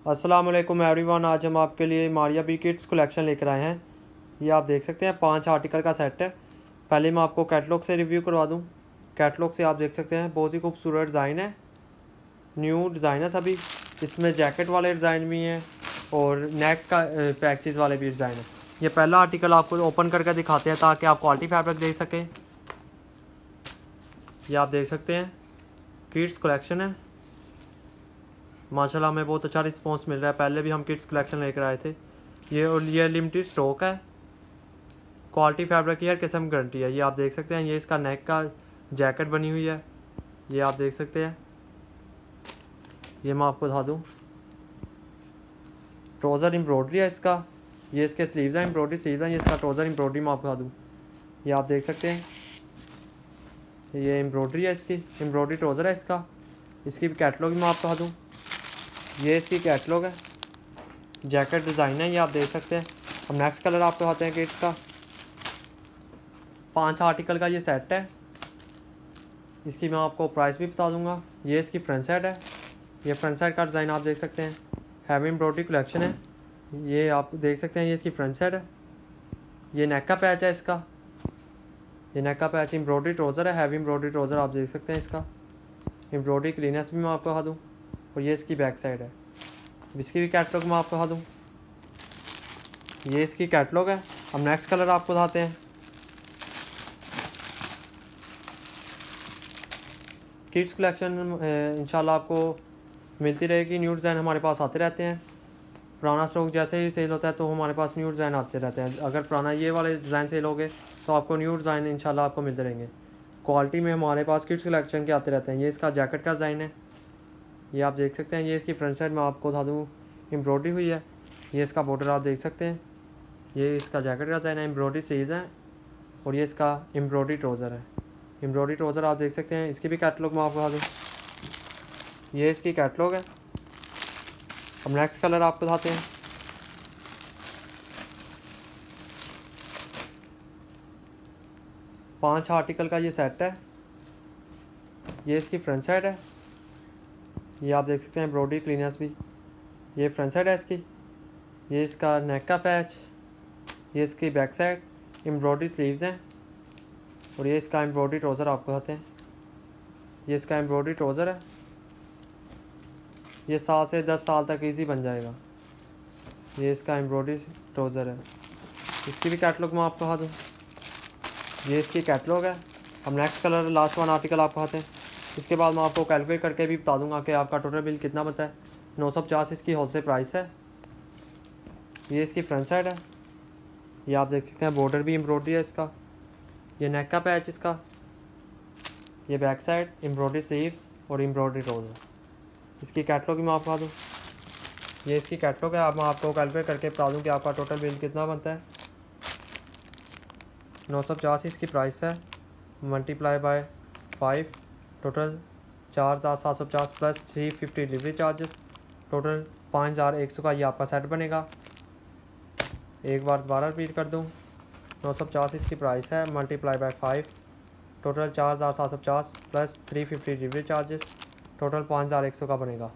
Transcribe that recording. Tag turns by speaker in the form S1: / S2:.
S1: अस्सलाम वालेकुम एवरीवन आज हम आपके लिए मारिया बी किट्स कलेक्शन लेकर आए हैं। ये आप देख सकते हैं, पाँच आर्टिकल का सेट है। पहले मैं आपको कैटलॉग से रिव्यू करवा दूँ। कैटलॉग से आप देख सकते हैं, बहुत ही खूबसूरत डिज़ाइन है। न्यू डिज़ाइन है सभी। इसमें जैकेट वाले डिज़ाइन भी हैं और नेक का पैचेज वाले भी डिज़ाइन है। ये पहला आर्टिकल आपको ओपन करके दिखाते हैं ताकि आप क्वालिटी फैब्रिक देख सकें। ये आप देख सकते हैं किड्स कलेक्शन है। माशाल्लाह हमें बहुत अच्छा रिस्पांस मिल रहा है। पहले भी हम किड्स कलेक्शन लेकर आए थे। ये और ये लिमिटेड स्टॉक है। क्वालिटी फैब्रिक की हर किस्म गारंटी है। ये आप देख सकते हैं, ये इसका नेक का जैकेट बनी हुई है। ये आप देख सकते हैं। ये मैं आपको बता दूँ। ट्रोज़र एम्ब्रॉयडरी है इसका। ये इसके स्लीव्स हैं एम्ब्रॉयडरी स्लीव्स हैं। ये इसका ट्रोज़र एम्ब्रॉयडरी मैं आपको बता दूँ। ये आप देख सकते हैं। ये एम्ब्रॉयडरी है इसकी। एम्ब्रॉयडरी ट्रोज़र है इसका। इसकी भी कैटलॉग मैं आपको बता दूँ। ये इसकी कैटलॉग है। जैकेट डिज़ाइन है ये आप देख सकते हैं। अब नेक्स्ट कलर आपको आते हैं किट्स का पाँच आर्टिकल का ये सेट है। इसकी मैं आपको प्राइस भी बता दूँगा। ये इसकी फ्रंट साइड है। ये फ्रंट साइड का डिज़ाइन आप देख सकते हैं। हैवी एम्ब्रॉयडरी कलेक्शन है। ये आप देख सकते हैं, ये इसकी फ्रंट साइड है। ये नेक का पैच है इसका। ये नेक का पैच एम्ब्रॉयडरी ट्रोज़र है। हैवी एम्ब्रॉयडरी ट्रोज़र आप देख सकते हैं इसका। एम्ब्रॉयडरी क्लीनेस भी मैं आपको बता दूँ। और ये इसकी बैक साइड है। इसकी भी कैटलॉग मैं आपको दिखा दूँ। ये इसकी कैटलॉग है। अब नेक्स्ट कलर आपको बताते हैं। किड्स कलेक्शन इंशाल्लाह आपको मिलती रहेगी। न्यू डिज़ाइन हमारे पास आते रहते हैं। पुराना स्टॉक जैसे ही सेल होता है तो हमारे पास न्यू डिज़ाइन आते रहते हैं। अगर पुराना ये वाले डिज़ाइन सेल हो गए तो आपको न्यू डिज़ाइन इंशाल्लाह आपको मिलते रहेंगे। क्वालिटी में हमारे पास किड्स कलेक्शन के आते रहते हैं। ये इसका जैकेट का डिज़ाइन है। ये आप देख सकते हैं, ये इसकी फ्रंट साइड में आपको बता दूँ एम्ब्रॉयडरी हुई है। ये इसका बॉर्डर आप देख सकते हैं। ये इसका जैकेट का डिज़ाइन है एम्ब्रॉयडरी सीज है और ये इसका एम्ब्रॉयडरी ट्रोज़र है। एम्ब्रॉयडरी ट्रोज़र आप देख सकते हैं, इसकी भी कैटलॉग में आपको बता दूँ। ये इसकी कैटलॉग है। अब नेक्स्ट कलर आपको बताते हैं। पाँच आर्टिकल का ये सेट है। ये इसकी फ्रंट साइड है। ये आप देख सकते हैं ब्रॉडी क्लीनर्स भी। ये फ्रंट साइड है इसकी। ये इसका नेक का पैच ये इसकी बैक साइड एम्ब्रॉयडरी स्लीव्स हैं। और ये इसका एम्ब्रॉयडरी ट्रोज़र आपको कहते हैं। ये इसका एम्ब्रॉयडरी ट्रोज़र है। ये सात से दस साल तक इजी बन जाएगा। ये इसका एम्ब्रॉयडरी ट्रोज़र है। इसकी भी कैटलॉग मैं आपको बता दूँ। ये इसकी कैटलॉग है। अब next colour last one article आपको आते हैं। इसके बाद मैं आपको कैलकुलेट करके भी बता दूँगा कि आपका टोटल बिल कितना बनता है। नौ सौ पचास इसकी होलसेल प्राइस है। ये इसकी फ्रंट साइड है। ये आप देख सकते हैं बॉर्डर भी एम्ब्रॉयडरी है इसका। ये नेक का पैच इसका। ये बैक साइड एम्ब्रॉयडरी स्लीव्स और एम्ब्रॉयडरी रोज है। इसकी कैटलॉग भी मैं आपको दूँ। ये इसकी कैटलॉग है। आप मैं आपको कैलकुलेट करके बता दूँ कि आपका टोटल बिल कितना बनता है। नौ सौ पचास इसकी प्राइस है। मल्टीप्लाई बाय फाइव टोटल चार हज़ार सात सौ पचास plus three fifty delivery charges total पाँच हज़ार एक सौ का ये आपका सेट बनेगा। एक बार दोबारा रिपीट कर दूँ। नौ सौ पचास इसकी प्राइस है मल्टीप्लाई बाई फाइव टोटल चार हज़ार सात सौ पचास plus three fifty delivery charges total पाँच हज़ार एक सौ का बनेगा।